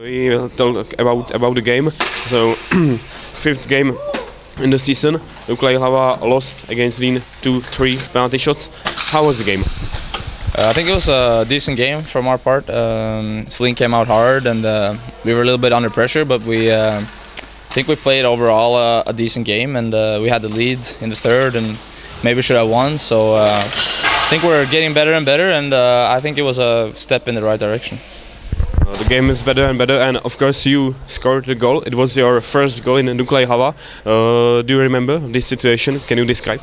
We will talk about about the game. So, fifth game in the season, Dukla lost against Zlín 2-3 penalty shots. How was the game? Uh, I think it was a decent game from our part. Um, Zlín came out hard, and uh, we were a little bit under pressure, but we uh, think we played overall uh, a decent game, and uh, we had the lead in the third, and maybe should have won. So uh, I think we're getting better and better, and I think it was a step in the right direction. The game is better and better, and of course you scored the goal. It was your first goal in Dukla Jihlava. do you remember this situation? Can you describe?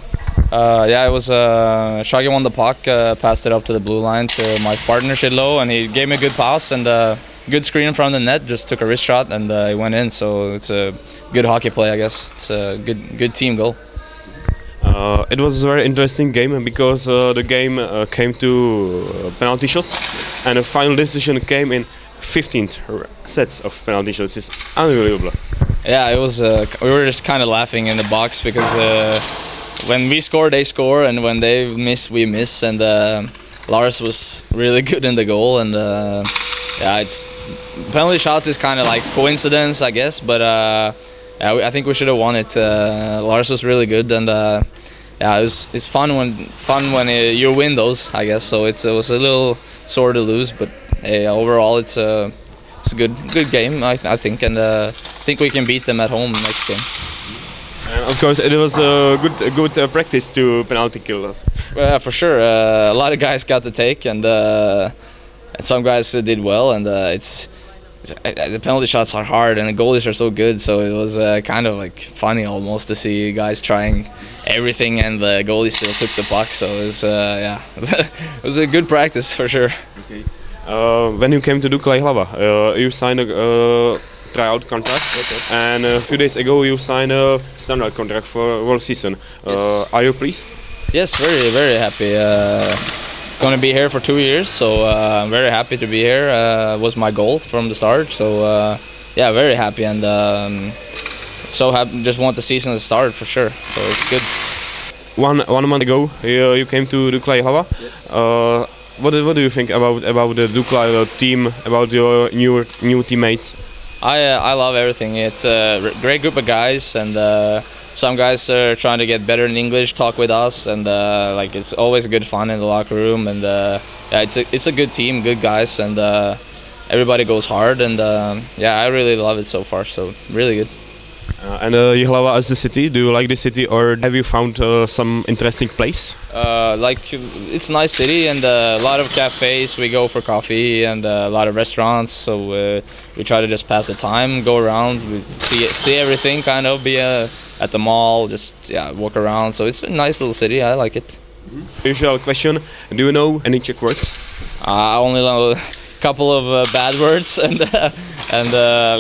Uh, yeah, it was uh, Shaggy won the puck, uh, passed it up to the blue line to my partner Shidlow, and he gave me a good pass and a good screen in front of the net. Just took a wrist shot and uh, it went in. So it's a good hockey play, I guess. It's a good good team goal. Uh, it was a very interesting game because uh, the game uh, came to uh, penalty shots, and the final decision came in 15 sets of penalty shots. It's unbelievable. Yeah, it was. Uh, we were just kind of laughing in the box because when we score, they score, and when they miss, we miss. And uh, Lars was really good in the goal, and uh, yeah, it's penalty shots is kind of like coincidence, I guess. But uh, yeah, I think we should have won it. Uh, Lars was really good, and uh, yeah, it was it's fun when fun when uh, you win those, I guess. So it's, it was a little sore to lose, but overall it's a it's a good good game, I, I think, and I think we can beat them at home next game. And of course, it was a good, a good uh, practice to penalty kill us. Yeah, for sure. Uh, a lot of guys got the take, and, uh, and some guys did well. And uh, it's, it's uh, the penalty shots are hard, and the goalies are so good. So it was uh, kind of like funny almost to see guys trying everything, and the goalie still took the puck. So it was, yeah, it was a good practice for sure. Okay. when you came to Dukla Jihlava, you signed a tryout contract. Yes, yes. And a few days ago, you signed a standard contract for whole season. Uh, yes. Are you pleased? Yes, very, very happy. Uh, gonna be here for two years, so uh, I'm very happy to be here. Uh, was my goal from the start, so uh, yeah, very happy and um, so happy. Just want the season to start for sure. So it's good. One one month ago, you, you came to Dukla Jihlava. Yes. What, what do you think about about the Dukla team, about your new new teammates? I uh, I love everything. It's a great group of guys, and uh, some guys are trying to get better in English, talk with us, and uh, like it's always good fun in the locker room. And uh, yeah, it's a it's a good team, good guys, and uh, everybody goes hard. And um, yeah, I really love it so far. So really good. Uh, and uh, Jihlava as a city, do you like the city or have you found uh, some interesting place? Uh, like it's a nice city and uh, a lot of cafes. We go for coffee and uh, a lot of restaurants. So uh, we try to just pass the time, go around, we see see everything, kind of be at the mall, just yeah, walk around. So it's a nice little city. I like it. Usual question: Do you know any Czech words? I only know a couple of bad words and and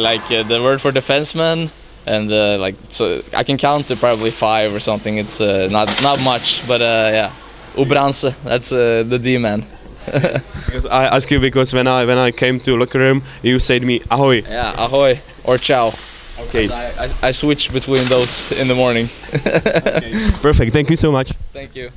like the word for defenseman and uh, like so I can count to probably five or something. It's uh, not not much, but uh, yeah, Obránce, that's uh, the D man. because I ask you because when I when I came to locker room, you said me ahoy. Yeah, ahoy or ciao. Okay. I, I, I switch between those in the morning. okay. Perfect. Thank you so much. Thank you.